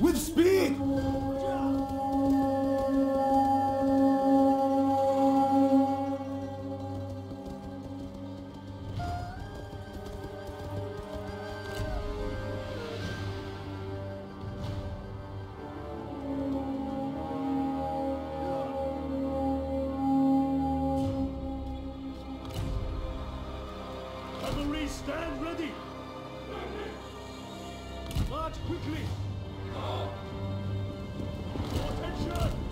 With speed! Cavalry, stand ready! March quickly! Attention!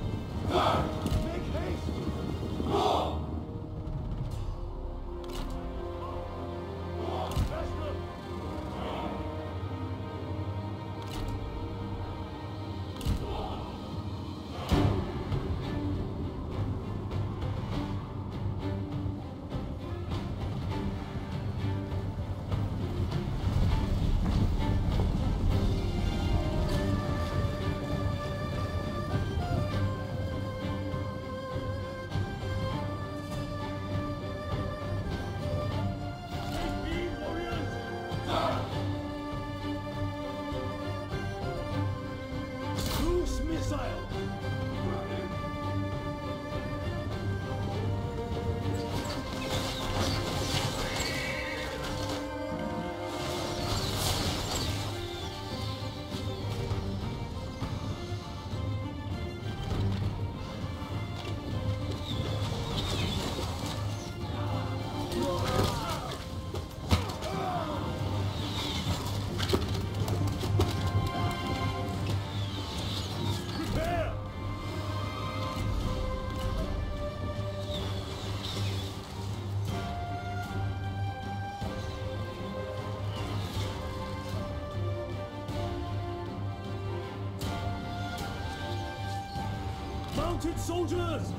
Mounted soldiers!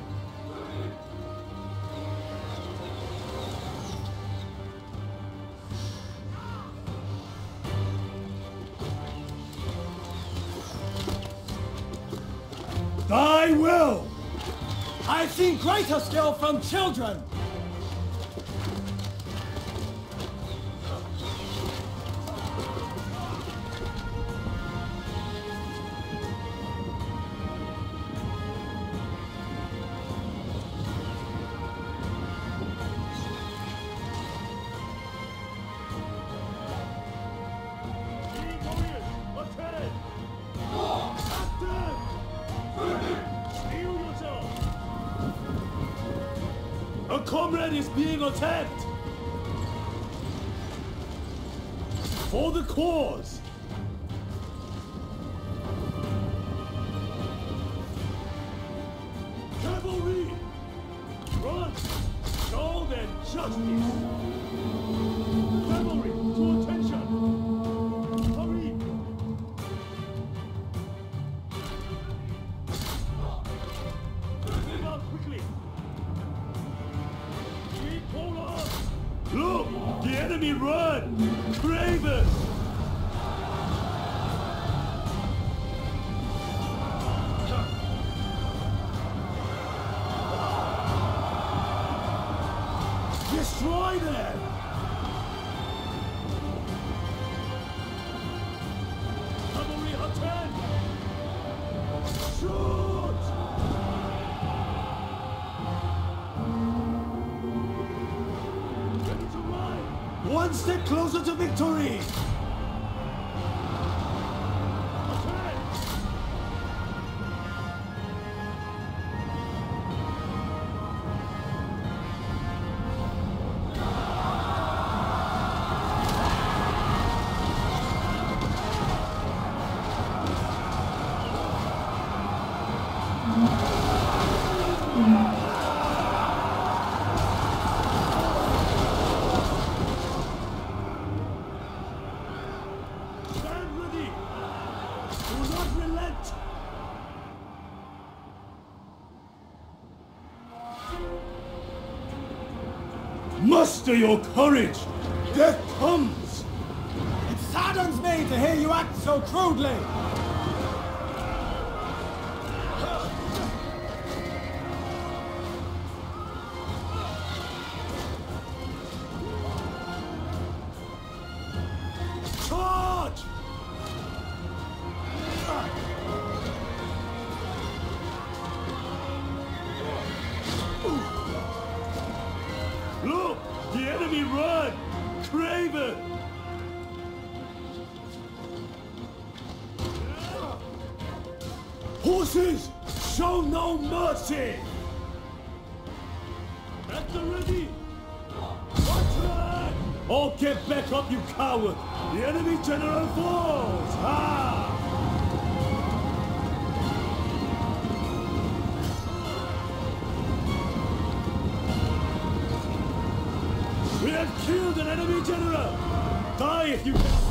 Thy will! I've seen greater skill from children! Comrade is being attacked! For the cause! Cavalry! Run! Show them justice! Cavalry, enemy run! Bravers! One step closer to victory! Muster your courage! Death comes! It saddens me to hear you act so crudely. Craven! Horses, show no mercy! At the ready! Attack! All get back up, you coward! The enemy general falls! Ha! Have killed an enemy general! Die if you can!